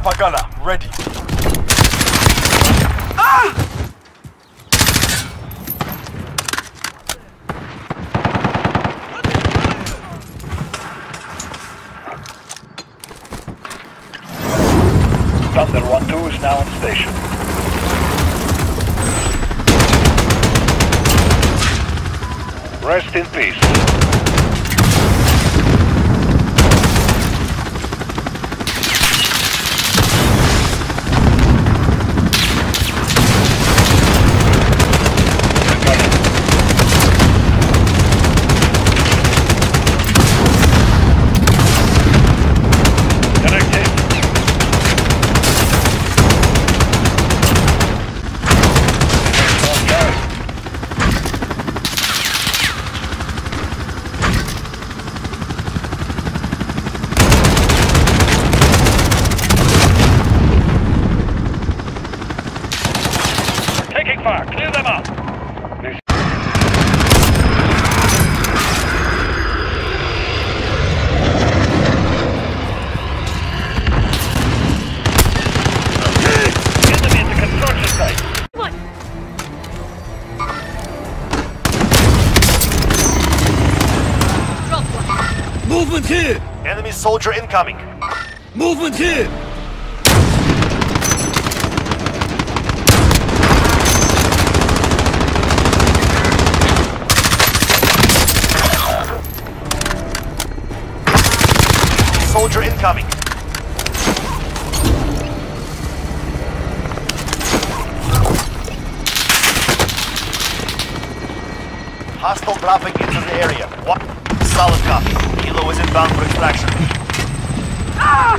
Gunner, ready. Ah! Thunder 1-2 is now on station. Rest in peace. Movement here! Enemy soldier incoming. Movement here! Soldier incoming. Hostile dropping into the area. What? Solid copy. Is inbound for extraction. Ah!